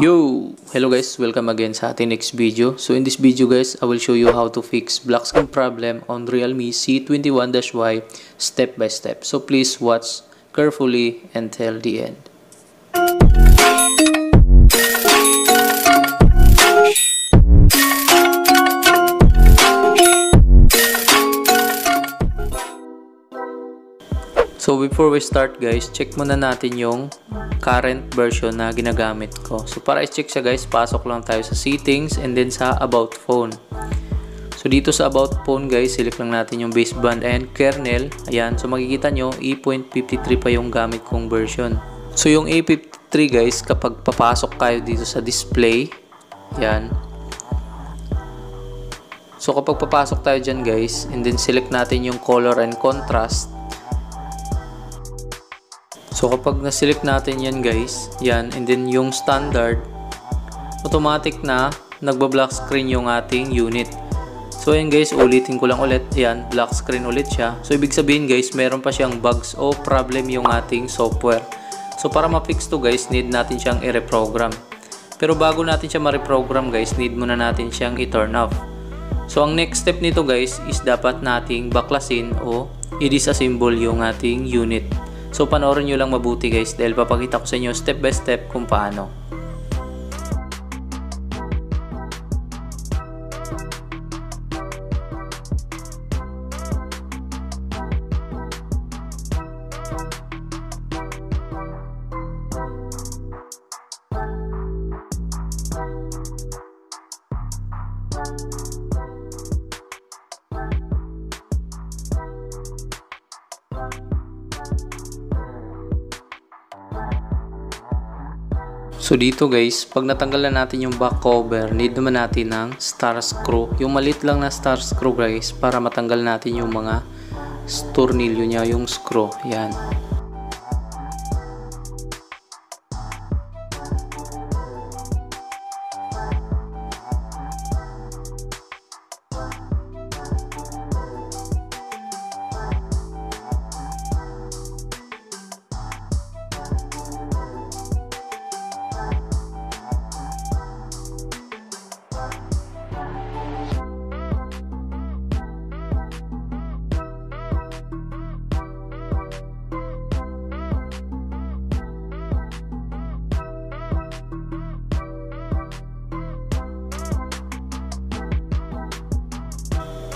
Yo! Hello guys, welcome again sa ating next video. So in this video guys, I will show you how to fix black screen problem on Realme C21-Y step by step. So please watch carefully until the end. So before we start guys, check muna natin yung current version na ginagamit ko. So para i-check siya guys, pasok lang tayo sa settings and then sa about phone. So dito sa about phone guys, select lang natin yung baseband and kernel. Ayan, so makikita nyo, E.53 pa yung gamit kong version. So yung E53 guys, kapag papasok kayo dito sa display, yan. So kapag papasok tayo dyan guys, and then select natin yung color and contrast, So kapag na-select natin yan guys, yan, and then yung standard, automatic na nagba-black screen yung ating unit. So ayan guys, ulitin ko lang ulit, yan, black screen ulit siya. So ibig sabihin guys, meron pa siyang bugs o problem yung ating software. So para ma-fix to guys, need natin siyang i-reprogram. Pero bago natin siya ma-reprogram guys, need muna natin siyang i-turn off. So ang next step nito guys is dapat nating baklasin o i-disassemble yung ating unit. So panoorin nyo lang mabuti guys dahil papakita ko sa inyo step by step kung paano. So dito guys, pag natanggal na natin yung back cover, need naman natin ng star screw. Yung malit lang na star screw guys, para matanggal natin yung mga tornilyo niya, yung screw. Yan.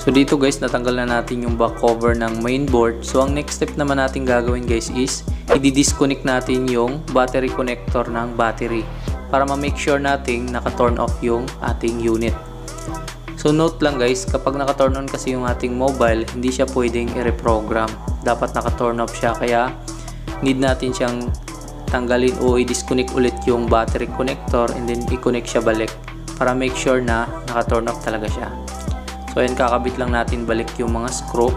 So dito guys, natanggal na natin yung back cover ng mainboard. So ang next step naman natin gagawin guys is i-disconnect natin yung battery connector ng battery para ma-make sure nating naka-turn off yung ating unit. So note lang guys, kapag naka-turn on kasi yung ating mobile, hindi siya pwedeng i-reprogram. Dapat naka-turn off siya kaya need natin siyang tanggalin o i-disconnect ulit yung battery connector and then i-connect siya balik para make sure na naka-turn off talaga siya. So ayan, kakabit lang natin balik yung mga screw.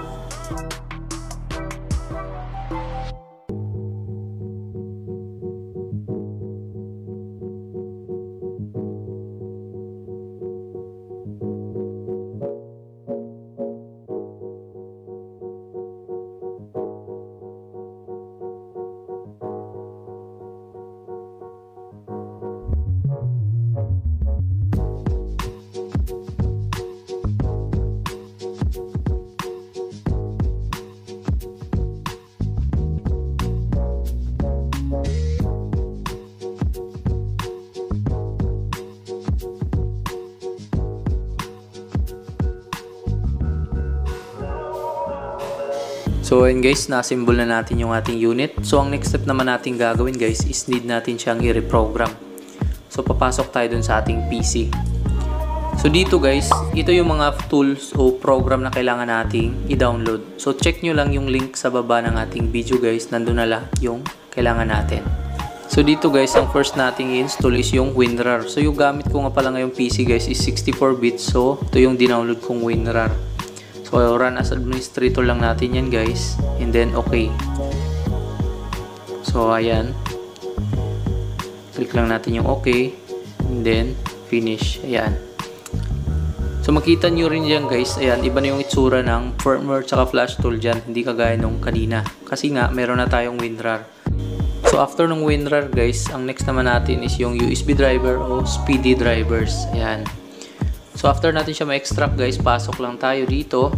So ayun guys, na-assemble na natin yung ating unit. So ang next step naman natin gagawin guys is need natin siyang i-reprogram. So papasok tayo dun sa ating PC. So dito guys, ito yung mga tools o program na kailangan nating i-download. So check nyo lang yung link sa baba ng ating video guys, nandun na lang yung kailangan natin. So dito guys, ang first nating i-install is yung WinRAR. So yung gamit ko nga pala ngayong PC guys is 64 bits. So ito yung dinownload kong WinRAR. So, run as administrator lang natin yan guys. And then, okay. So, ayan. Click lang natin yung okay. And then, finish. Ayan. So, makita nyo rin dyan guys. Ayan, iba na yung itsura ng firmware tsaka flash tool dyan. Hindi kagaya nung kanina. Kasi nga, meron na tayong WinRAR. So after ng WinRAR guys, ang next naman natin is yung USB driver o speedy drivers. Ayan. So after natin siya ma-extract guys, pasok lang tayo dito.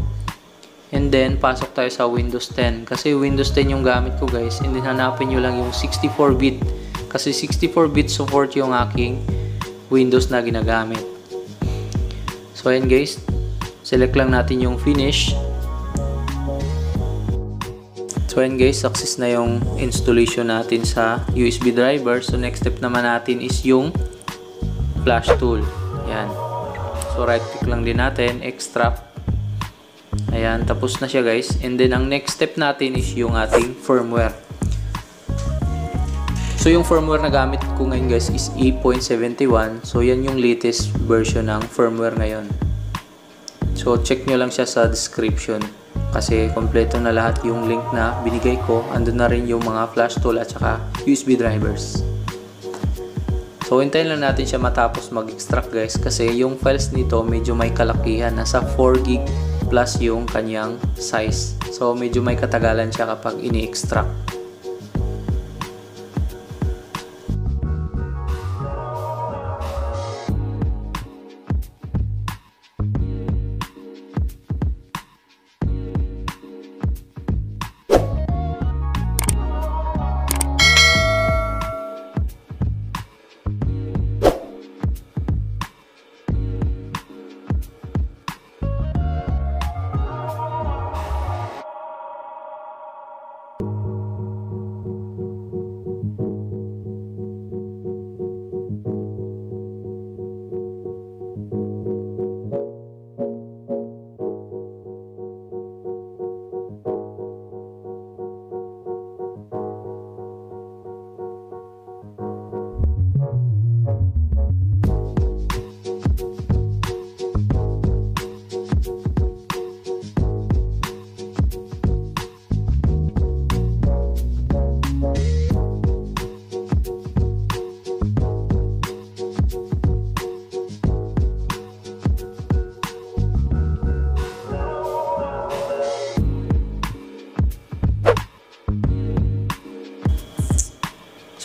And then pasok tayo sa Windows 10 kasi Windows 10 yung gamit ko guys. And then hanapin nyo lang yung 64-bit kasi 64-bit support yung aking Windows na ginagamit. So ayan guys, select lang natin yung finish. So ayan guys, success na yung installation natin sa USB driver. So next step naman natin is yung flash tool. Ayan. So right click lang din natin, extract. Ayan, tapos na siya guys. And then ang next step natin is yung ating firmware. So yung firmware na gamit ko ngayon guys is 8.71. So yan yung latest version ng firmware ngayon. So check nyo lang siya sa description kasi kompleto na lahat yung link na binigay ko. Andun na rin yung mga flash tool at saka USB drivers. So hintayin lang natin siya matapos mag-extract guys kasi yung files nito medyo may kalakihan. Nasa 4 gig plus yung kanyang size. So medyo may katagalan siya kapag ini-extract.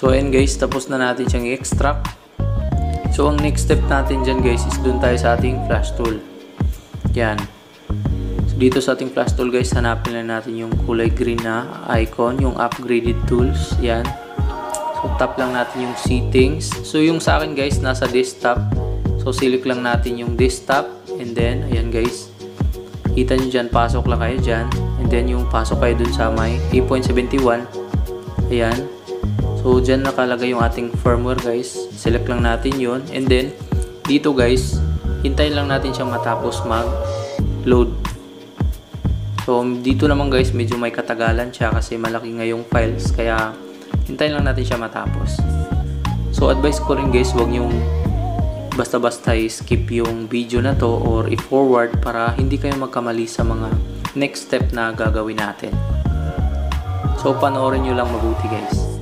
So ayan guys, tapos na natin siyang i-extract. So ang next step natin dyan guys is dun tayo sa ating flash tool. Yan. So dito sa ating flash tool guys, hanapin lang natin yung kulay green na icon, yung upgraded tools. Yan. So tap lang natin yung settings. So yung sa akin guys, nasa desktop. So select lang natin yung desktop. And then, ayan guys. Kita nyo dyan, pasok lang kayo dyan. And then yung pasok kayo dun sa may 8.71. Ayan. So, dyan nakalagay yung ating firmware guys. Select lang natin yon And then, dito guys, hintayin lang natin siyang matapos mag-load. So, dito naman guys, medyo may katagalan siya kasi malaki nga yung files. Kaya, hintayin lang natin siya matapos. So, advice ko rin guys, wag yung basta-basta skip yung video na to or i-forward para hindi kayo magkamali sa mga next step na gagawin natin. So, panoorin nyo lang mabuti guys.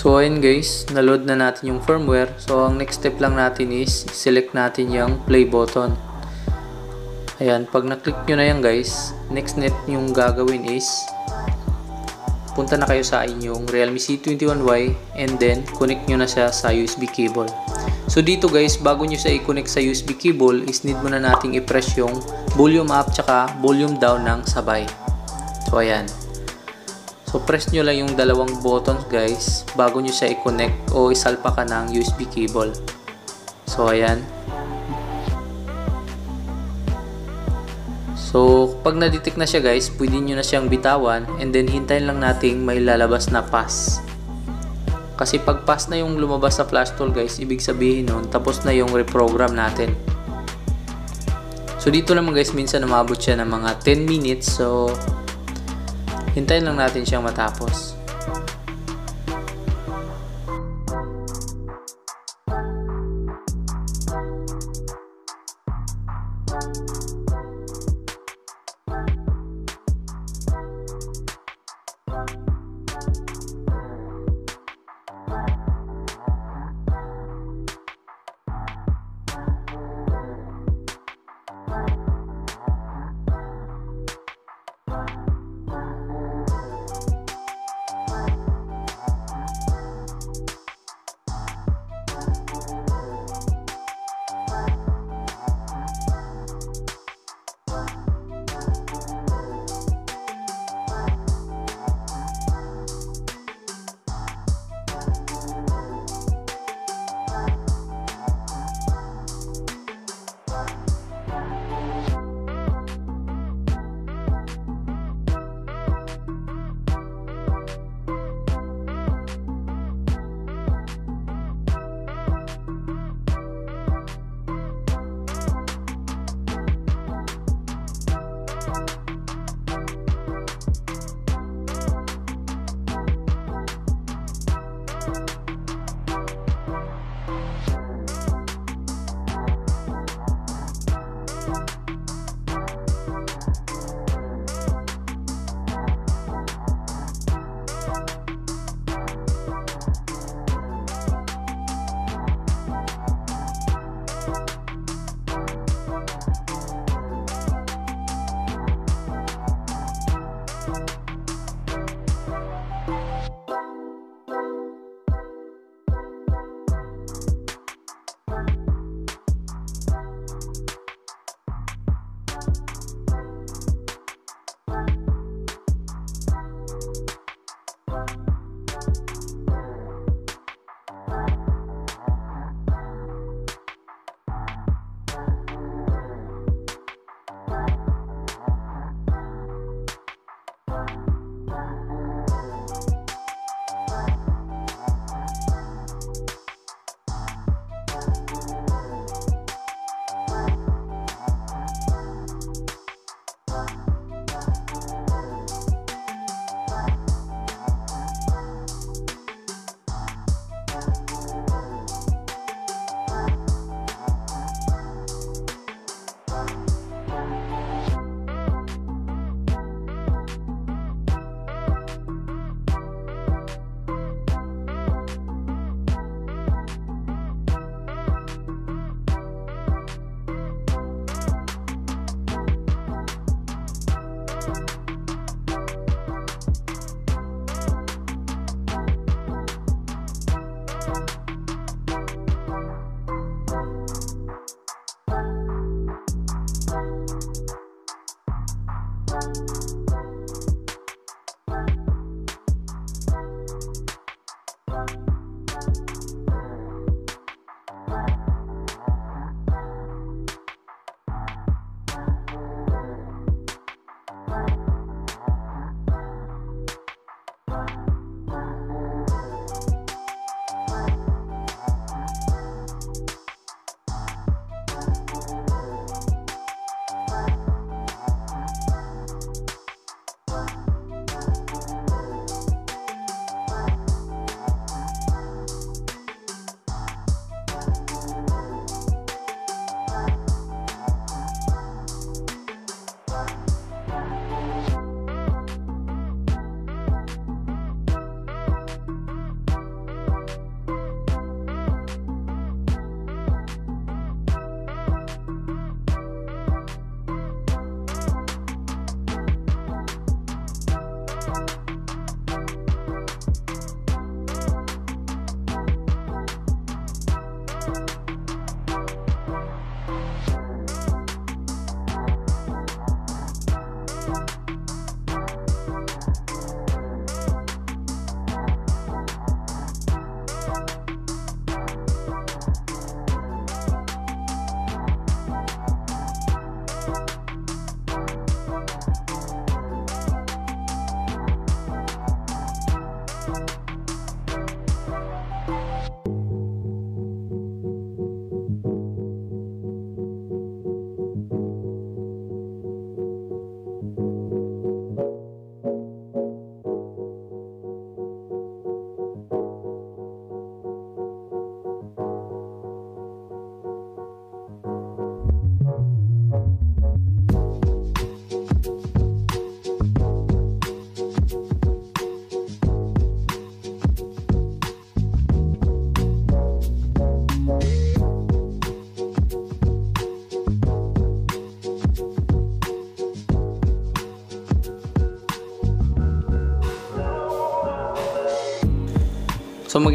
So ayun guys, na-load na natin yung firmware. So ang next step lang natin is select natin yung play button. Ayan, pag na-click nyo na yan guys, next net yung gagawin is punta na kayo sa inyong Realme C21Y and then connect nyo na siya sa USB cable. So dito guys, bago nyo siya i-connect sa USB cable is need mo na nating i-press yung volume up tsaka volume down ng sabay. So ayan. So press nyo lang yung dalawang buttons guys bago nyo siya i-connect o isalpa ka ng USB cable. So ayan. So, pag na-detect na siya guys, pwede nyo na siyang bitawan and then hintayin lang nating may lalabas na pass. Kasi pag pass na yung lumabas sa flash tool guys, ibig sabihin nun, tapos na yung reprogram natin. So, dito naman guys, minsan umabot siya ng mga 10 minutes. So, hintayin lang natin siyang matapos. Bye.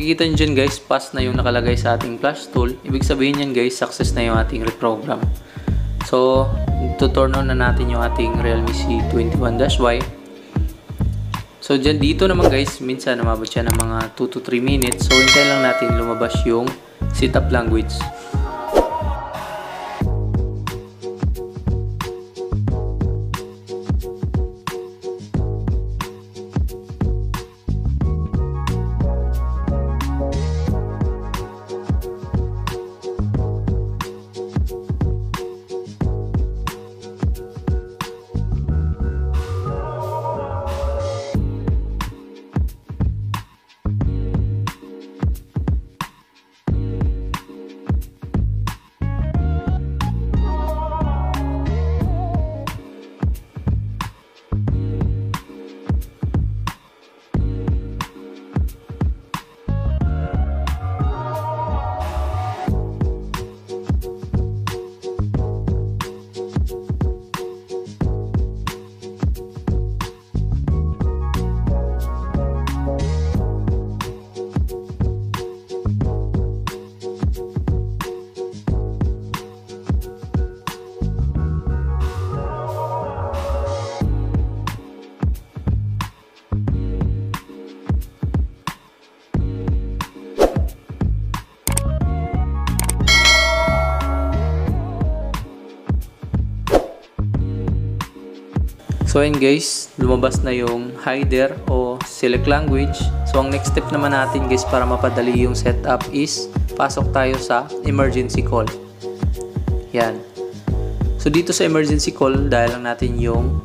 Makikita nyo dyan guys, pass na yung nakalagay sa ating flash tool. Ibig sabihin yan guys, success na yung ating reprogram. So, tuturn on na natin yung ating Realme C21-Y. So, dyan dito naman guys, minsan namabot siya ng mga 2 to 3 minutes. So, hintayin lang natin lumabas yung setup language. So ayun guys, lumabas na yung hider o select language. So ang next step naman natin guys para mapadali yung setup is pasok tayo sa emergency call. Yan. So dito sa emergency call, dahil lang natin yung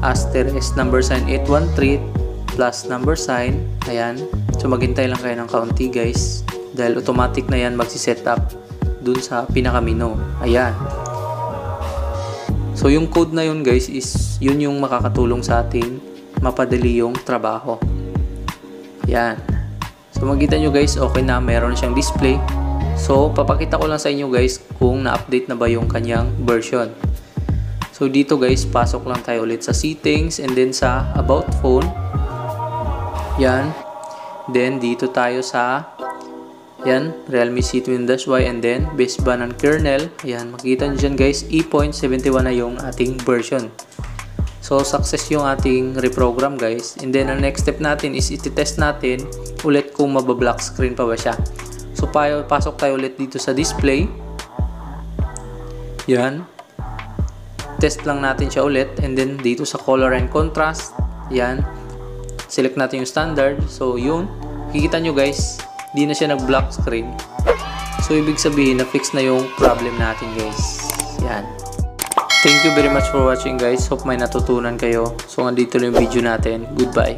asterisk number sign 813 plus number sign. Ayan. So maghintay lang kayo ng kaunti guys. Dahil automatic na yan magsi-setup dun sa pinaka-menu. Ayan. So yung code na yun guys is yun yung makakatulong sa atin mapadali yung trabaho. Yan. So makita nyo guys, okay na meron siyang display. So papakita ko lang sa inyo guys kung na-update na ba yung kanyang version. So dito guys, pasok lang tayo ulit sa settings and then sa about phone. Yan. Then dito tayo sa yan, Realme C20-Y and then baseband ng kernel. Yan, makikita nyo dyan guys, E.71 na yung ating version. So, success yung ating reprogram guys. And then, ang next step natin is iti-test natin ulit kung mabablock screen pa ba siya. So, pasok tayo ulit dito sa display. Yan. Test lang natin siya ulit. And then, dito sa color and contrast. Yan. Select natin yung standard. So, yun. Kikita nyo guys, di na siya nag-block screen. So, ibig sabihin na fix na yung problem natin guys. Yan. Thank you very much for watching guys. Hope may natutunan kayo. So, nandito lang yung video natin. Goodbye.